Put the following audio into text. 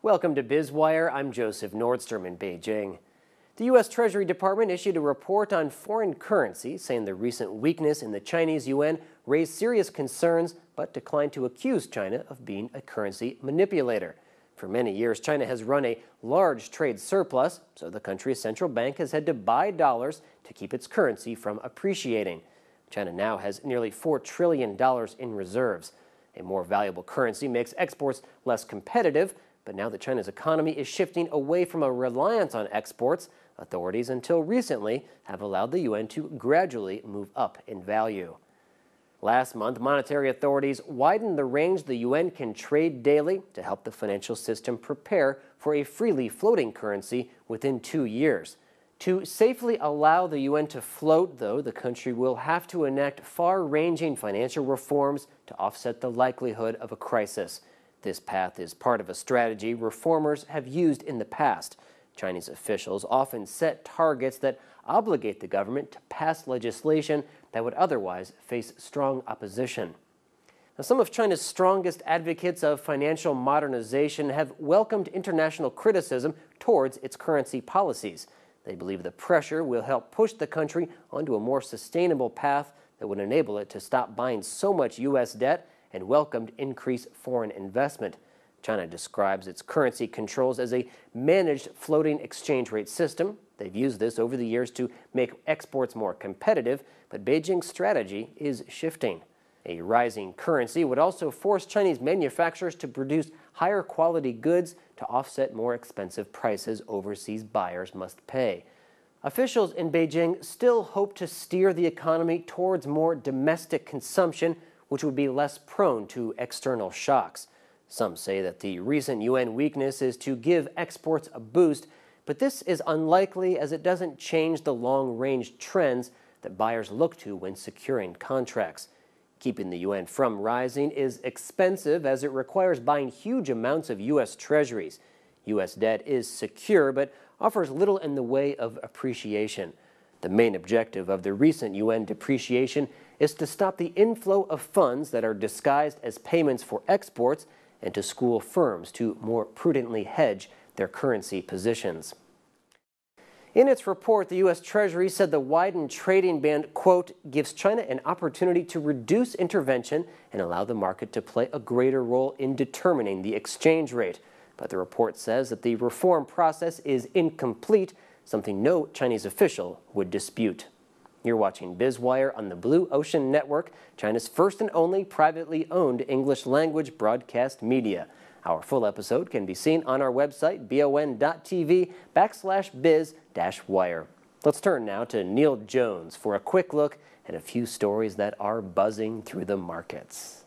Welcome to BizWire. I'm Joseph Nordstrom in Beijing. The U.S. Treasury Department issued a report on foreign currency, saying the recent weakness in the Chinese yuan raised serious concerns, but declined to accuse China of being a currency manipulator. For many years, China has run a large trade surplus, so the country's central bank has had to buy dollars to keep its currency from appreciating. China now has nearly $4 trillion in reserves. A more valuable currency makes exports less competitive, but now that China's economy is shifting away from a reliance on exports, authorities until recently have allowed the yuan to gradually move up in value. Last month, monetary authorities widened the range the yuan can trade daily to help the financial system prepare for a freely floating currency within two years. To safely allow the yuan to float, though, the country will have to enact far ranging financial reforms to offset the likelihood of a crisis. This path is part of a strategy reformers have used in the past. Chinese officials often set targets that obligate the government to pass legislation that would otherwise face strong opposition. Now, some of China's strongest advocates of financial modernization have welcomed international criticism towards its currency policies. They believe the pressure will help push the country onto a more sustainable path that would enable it to stop buying so much U.S. debt and welcomed increased foreign investment. China describes its currency controls as a managed floating exchange rate system. They've used this over the years to make exports more competitive, but Beijing's strategy is shifting. A rising currency would also force Chinese manufacturers to produce higher quality goods to offset more expensive prices overseas buyers must pay. Officials in Beijing still hope to steer the economy towards more domestic consumption which would be less prone to external shocks. Some say that the recent yuan weakness is to give exports a boost, but this is unlikely as it doesn't change the long range trends that buyers look to when securing contracts. Keeping the yuan from rising is expensive as it requires buying huge amounts of U.S. treasuries. U.S. debt is secure but offers little in the way of appreciation. The main objective of the recent yuan depreciation is to stop the inflow of funds that are disguised as payments for exports and to school firms to more prudently hedge their currency positions. In its report, the U.S. Treasury said the widened trading band, quote, gives China an opportunity to reduce intervention and allow the market to play a greater role in determining the exchange rate. But the report says that the reform process is incomplete, something no Chinese official would dispute. You're watching BizWire on the Blue Ocean Network, China's first and only privately owned English language broadcast media. Our full episode can be seen on our website, bon.tv backslash biz dash wire. Let's turn now to Neil Jones for a quick look at a few stories that are buzzing through the markets.